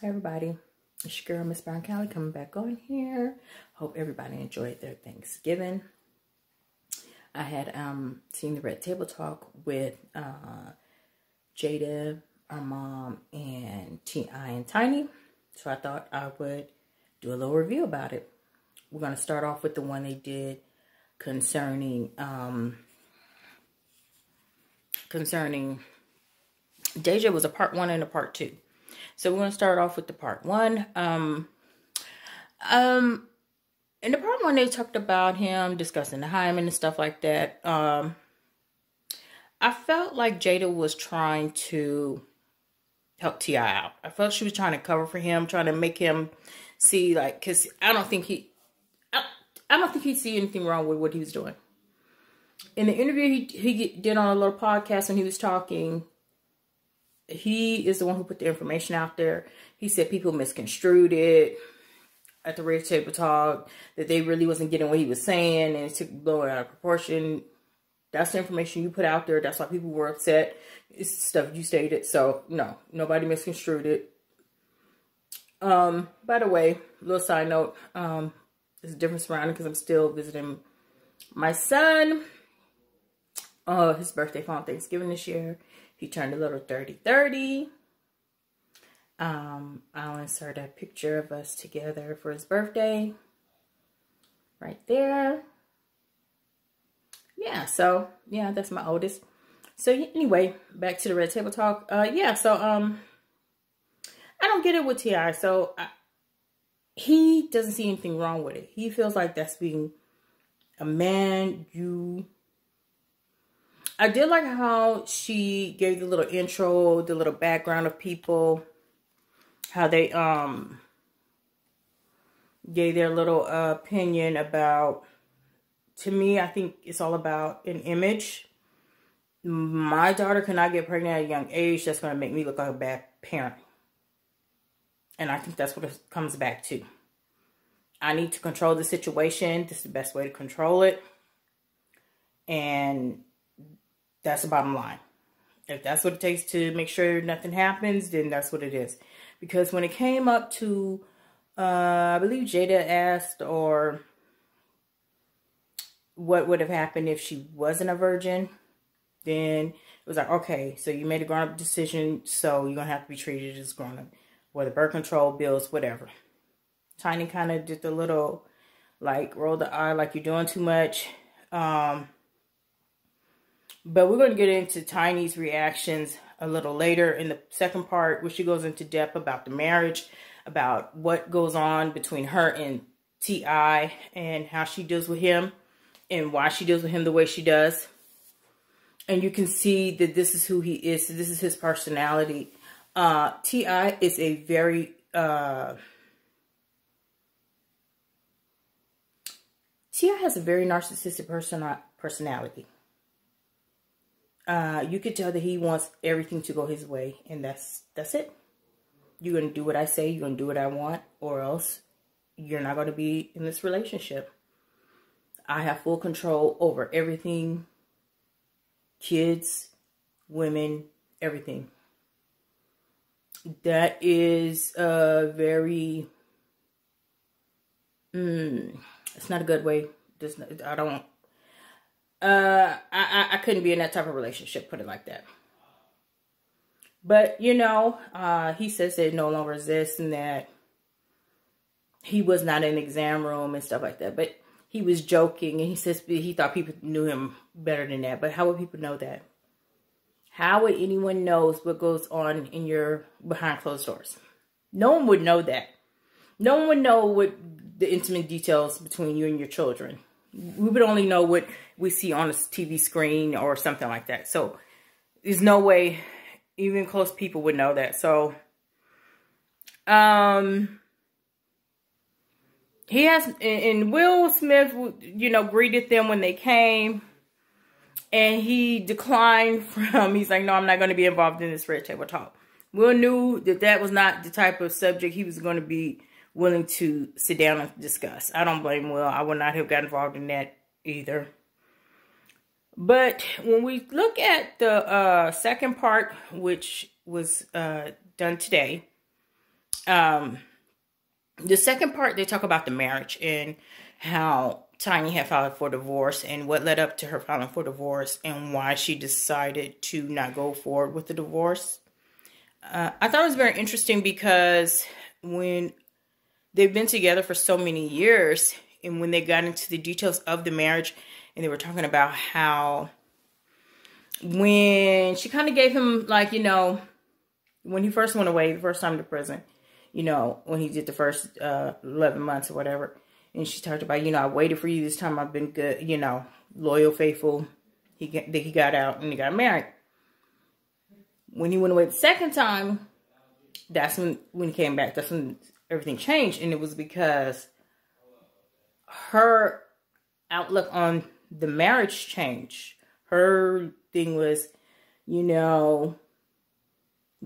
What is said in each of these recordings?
Hi everybody, it's your girl Miss Brown Cali coming back on here. Hope everybody enjoyed their Thanksgiving. I had um seen the Red Table Talk with uh, Jada, our mom, and T.I. and Tiny. So I thought I would do a little review about it. We're to start off with the one they did concerning um concerning Deyjah was a part one and a part two. So we're going to start off with the part one. Um, um, in the part one, they talked about him discussing the hymen and stuff like that. Um, I felt like Jada was trying to help T.I. out. I felt she was trying to cover for him, trying to make him see, like, because I don't think he, I, I don't think he see anything wrong with what he was doing. In the interview he, he did on a little podcast when he was talking, he is the one who put the information out there. He said people misconstrued it at the Red Table Talk, that they really wasn't getting what he was saying, and it took blowing out of proportion. That's the information you put out there. That's why people were upset. It's stuff you stated. So, no, nobody misconstrued it. Um, by the way, little side note, um, there's a different surrounding because I'm still visiting my son. Uh, his birthday fell on Thanksgiving this year. He turned a little 30-30. Um, I'll insert a picture of us together for his birthday. Right there. Yeah, so, yeah, that's my oldest. So, anyway, back to the Red Table Talk. Uh, yeah, so, um, I don't get it with T.I. So, I, he doesn't see anything wrong with it. He feels like that's being a man you I did like how she gave the little intro, the little background of people, how they um gave their little uh, opinion about. To me, I think it's all about an image. My daughter cannot get pregnant at a young age. That's going to make me look like a bad parent. And I think that's what it comes back to. I need to control the situation. This is the best way to control it. And that's the bottom line. If that's what it takes to make sure nothing happens, then that's what it is. Because when it came up to, uh, I believe Jada asked, or what would have happened if she wasn't a virgin, then it was like, okay, so you made a grown-up decision, so you're going to have to be treated as grown-up. Whether birth control, bills, whatever. Tiny kind of did the little, like, roll the eye like you're doing too much. Um, but we're going to get into Tiny's reactions a little later in the second part, where she goes into depth about the marriage, about what goes on between her and T.I. and how she deals with him and why she deals with him the way she does. And you can see that this is who he is. This is his personality. Uh, T.I. is a very... Uh, T.I. has a very narcissistic person personality uh, you could tell that he wants everything to go his way, and that's that's it. You're gonna do what I say. You're gonna do what I want, or else you're not gonna be in this relationship. I have full control over everything. Kids, women, everything. That is a very. Mm, it's not a good way. Just I don't uh, I, I couldn't be in that type of relationship, put it like that. But, you know, uh, he says that it no longer exists and that he was not in exam room and stuff like that. But he was joking and he says he thought people knew him better than that. But how would people know that? How would anyone knows what goes on in your behind closed doors? No one would know that. No one would know what the intimate details between you and your children we would only know what we see on a TV screen or something like that. So there's no way even close people would know that. So, um, he has, and Will Smith, you know, greeted them when they came. And he declined from, he's like, no, I'm not going to be involved in this red table talk. Will knew that that was not the type of subject he was going to be willing to sit down and discuss. I don't blame Will. I would not have got involved in that either. But when we look at the uh, second part, which was uh, done today, Um, the second part, they talk about the marriage and how Tiny had filed for divorce and what led up to her filing for divorce and why she decided to not go forward with the divorce. Uh, I thought it was very interesting because when they've been together for so many years and when they got into the details of the marriage and they were talking about how when she kind of gave him like, you know, when he first went away, the first time to prison, you know, when he did the first uh, 11 months or whatever. And she talked about, you know, I waited for you this time. I've been good, you know, loyal, faithful. He he got out and he got married. When he went away the second time, that's when when he came back. That's when everything changed, and it was because her outlook on the marriage changed. Her thing was, you know,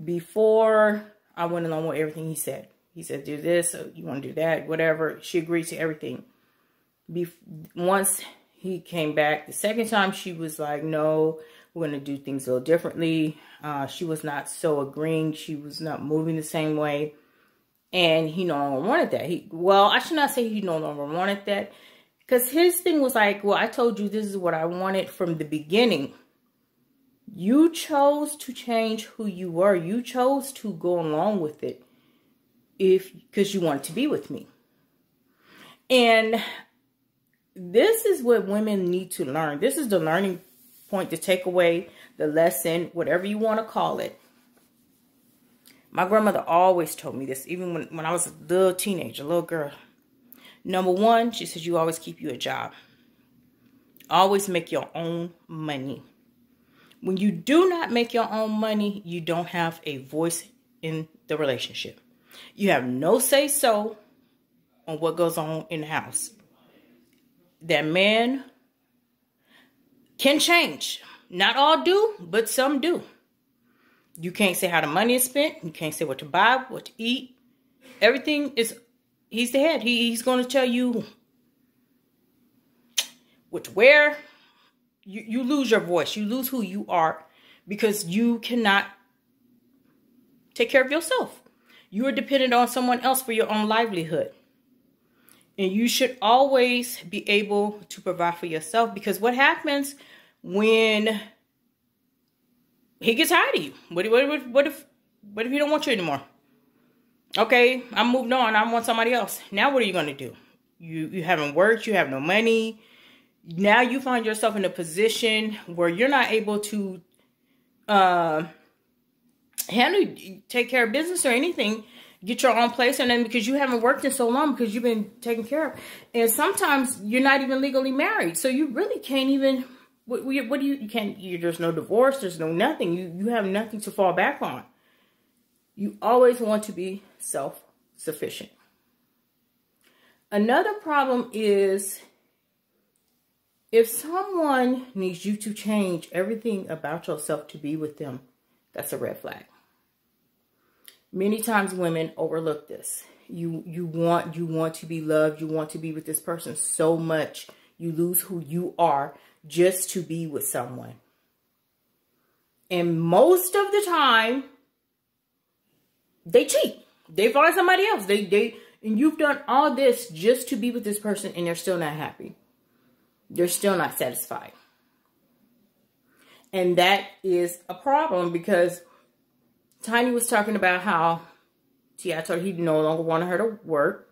before I went along with everything he said. He said, do this, you want to do that, whatever. She agreed to everything. Be once he came back, the second time she was like, no, we're going to do things a little differently. Uh, she was not so agreeing. She was not moving the same way. And he no longer wanted that. He Well, I should not say he no longer wanted that. Because his thing was like, well, I told you this is what I wanted from the beginning. You chose to change who you were. You chose to go along with it if because you want to be with me. And this is what women need to learn. This is the learning point to take away the lesson, whatever you want to call it. My grandmother always told me this, even when, when I was a little teenager, a little girl. Number one, she says you always keep you a job. Always make your own money. When you do not make your own money, you don't have a voice in the relationship. You have no say so on what goes on in the house. That man can change. Not all do, but some do. You can't say how the money is spent. You can't say what to buy, what to eat. Everything is, he's the head. He, he's going to tell you what to wear, you, you lose your voice. You lose who you are because you cannot take care of yourself. You are dependent on someone else for your own livelihood. And you should always be able to provide for yourself because what happens when he gets tired of you? What, what, what if what if he don't want you anymore? Okay, I'm moved on. I want somebody else. Now what are you to do? You you haven't worked. You have no money now you find yourself in a position where you're not able to uh, handle, take care of business or anything, get your own place, and then because you haven't worked in so long because you've been taken care of, and sometimes you're not even legally married, so you really can't even. What, what do you? You can't. You, there's no divorce. There's no nothing. You you have nothing to fall back on. You always want to be self sufficient. Another problem is if someone needs you to change everything about yourself to be with them, that's a red flag. Many times women overlook this. You you want you want to be loved, you want to be with this person so much, you lose who you are just to be with someone. And most of the time, they cheat. They find somebody else. They they and you've done all this just to be with this person and they're still not happy They're still not satisfied. And that is a problem because Tiny was talking about how T.I. told her he no longer wanted her to work.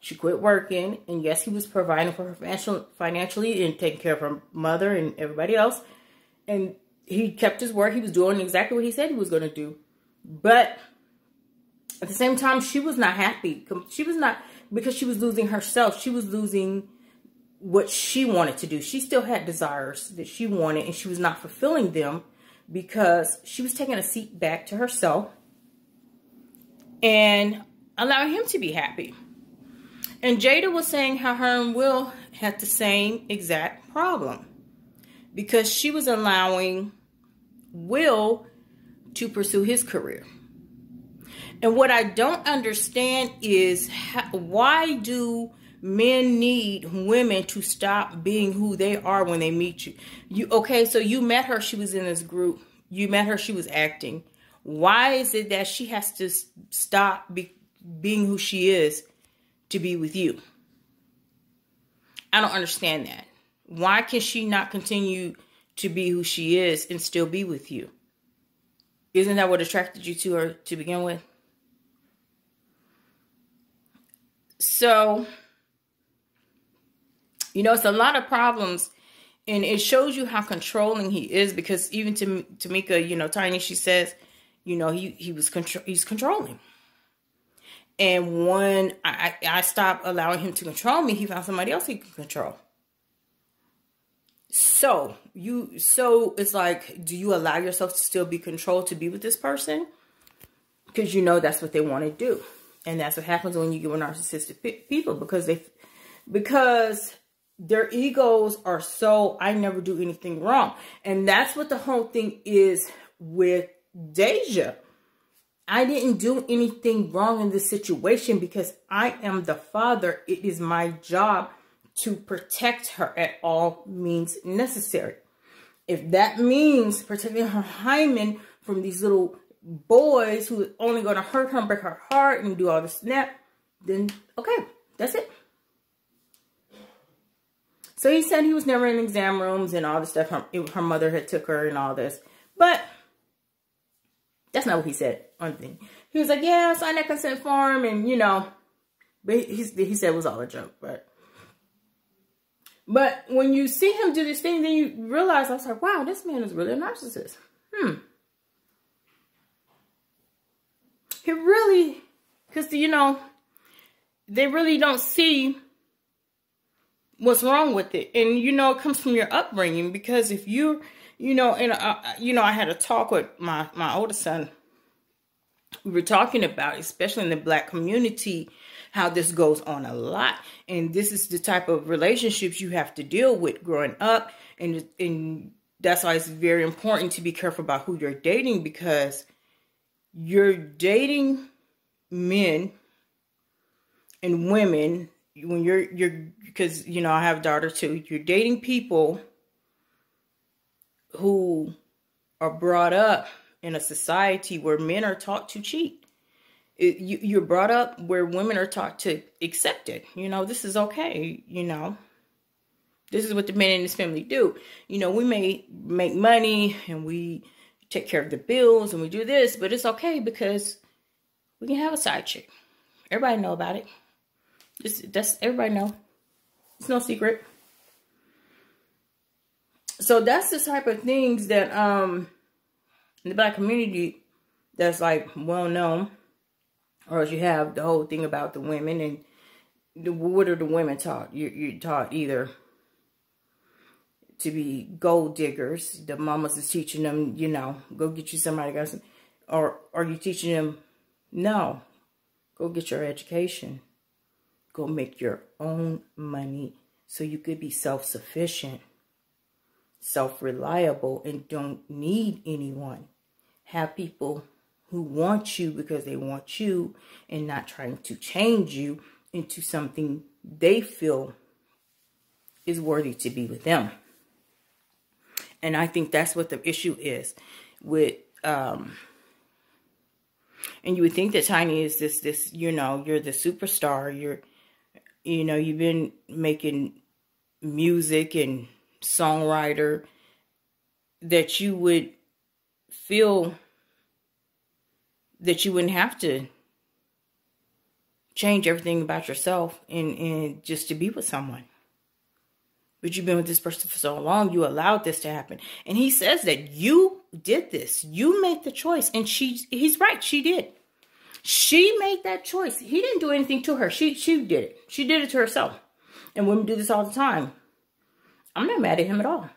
She quit working. And yes, he was providing for her financially and taking care of her mother and everybody else. And he kept his word. He was doing exactly what he said he was going to do. But at the same time, she was not happy. She was not, because she was losing herself. She was losing what she wanted to do. She still had desires that she wanted and she was not fulfilling them because she was taking a seat back to herself and allowing him to be happy. And Jada was saying how her and Will had the same exact problem because she was allowing Will to pursue his career. And what I don't understand is how, why do men need women to stop being who they are when they meet you. You okay, so you met her, she was in this group. You met her, she was acting. Why is it that she has to stop be, being who she is to be with you. I don't understand that. Why can she not continue to be who she is and still be with you? Isn't that what attracted you to her to begin with? So, you know, it's a lot of problems and it shows you how controlling he is because even to Tameka, you know, Tiny, she says, you know, he he was control he's controlling. And when I, I stopped allowing him to control me, he found somebody else he could control. So you so it's like, do you allow yourself to still be controlled to be with this person? Because you know that's what they want to do. And that's what happens when you get with narcissistic people because they because their egos are so I never do anything wrong. And that's what the whole thing is with Deyjah. I didn't do anything wrong in this situation because I am the father. It is my job to protect her at all means necessary. If that means protecting her hymen from these little boys who are only going to hurt her and break her heart and do all this snap, then okay, that's it. So he said he was never in exam rooms and all the stuff. Her, her mother had took her and all this. But that's not what he said on thing. He was like, yeah, sign that consent form and, you know. But he, he said it was all a joke. But but when you see him do this thing, then you realize, I was like, wow, this man is really a narcissist. Hmm. He really, because, you know, they really don't see what's wrong with it. And, you know, it comes from your upbringing because if you, you know, and, uh, you know, I had a talk with my, my oldest son. We were talking about, especially in the black community, how this goes on a lot. And this is the type of relationships you have to deal with growing up. And, and that's why it's very important to be careful about who you're dating because you're dating men and women when you're you're because you know I have a daughter too. You're dating people who are brought up in a society where men are taught to cheat. It, you, you're brought up where women are taught to accept it. You know, this is okay. You know, this is what the men in this family do. You know, we may make money and we take care of the bills and we do this, but it's okay because we can have a side chick. Everybody know about it. Just that's everybody know. It's no secret. So that's the type of things that um in the black community that's like well known. Or else you have the whole thing about the women and the, what are the women taught? You you're taught either to be gold diggers. The mamas is teaching them, you know, go get you somebody got some, or are you teaching them, no, go get your education go make your own money so you could be self-sufficient, self-reliable, and don't need anyone. Have people who want you because they want you and not trying to change you into something they feel is worthy to be with them. And I think that's what the issue is with um and you would think that Tiny is this this you know, you're the superstar, you're you know, you've been making music and songwriter, that you would feel that you wouldn't have to change everything about yourself and, and just to be with someone. But you've been with this person for so long, you allowed this to happen. And he says that you did this. You made the choice. And she he's right, she did. She made that choice. He didn't do anything to her. She she did it. She did it to herself. And women do this all the time. I'm not mad at him at all.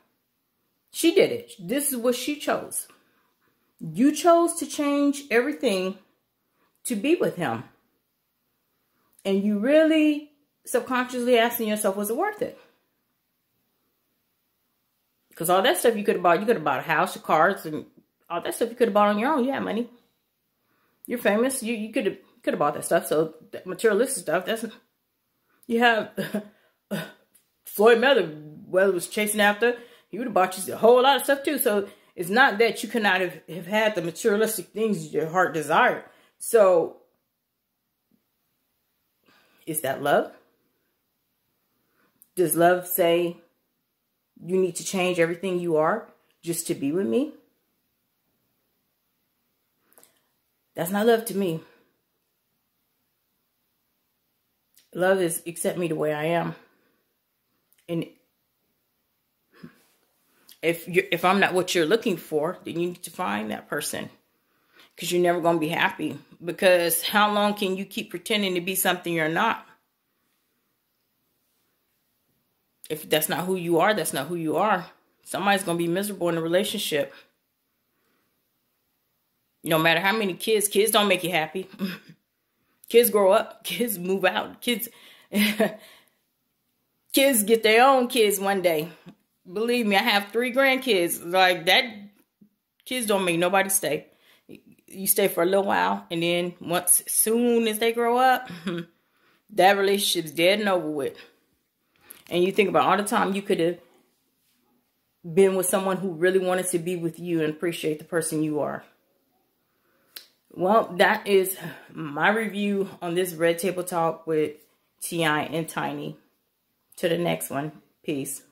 She did it. This is what she chose. You chose to change everything to be with him. And you really subconsciously asking yourself, was it worth it? Because all that stuff you could have bought, you could have bought a house, cars, and all that stuff you could have bought on your own. You had money. You're famous. You you could have could have bought that stuff. So that materialistic stuff. That's you have Floyd Mayweather. Whether was chasing after, he would have bought you a whole lot of stuff too. So it's not that you could not have, have had the materialistic things your heart desired. So Is that love? Does love say you need to change everything you are just to be with me? That's not love to me. Love is accept me the way I am. And if you if I'm not what you're looking for, then you need to find that person. Because you're never going to be happy. Because how long can you keep pretending to be something you're not? If that's not who you are, that's not who you are. Somebody's going to be miserable in a relationship. No matter how many kids, kids don't make you happy. kids grow up, kids move out, kids kids get their own kids one day. Believe me, I have three grandkids. Like that kids don't make nobody stay. You stay for a little while and then once soon as they grow up, that relationship's dead and over with. And you think about all the time you could have been with someone who really wanted to be with you and appreciate the person you are. Well, that is my review on this Red Table Talk with T.I. and Tiny. To the next one. Peace.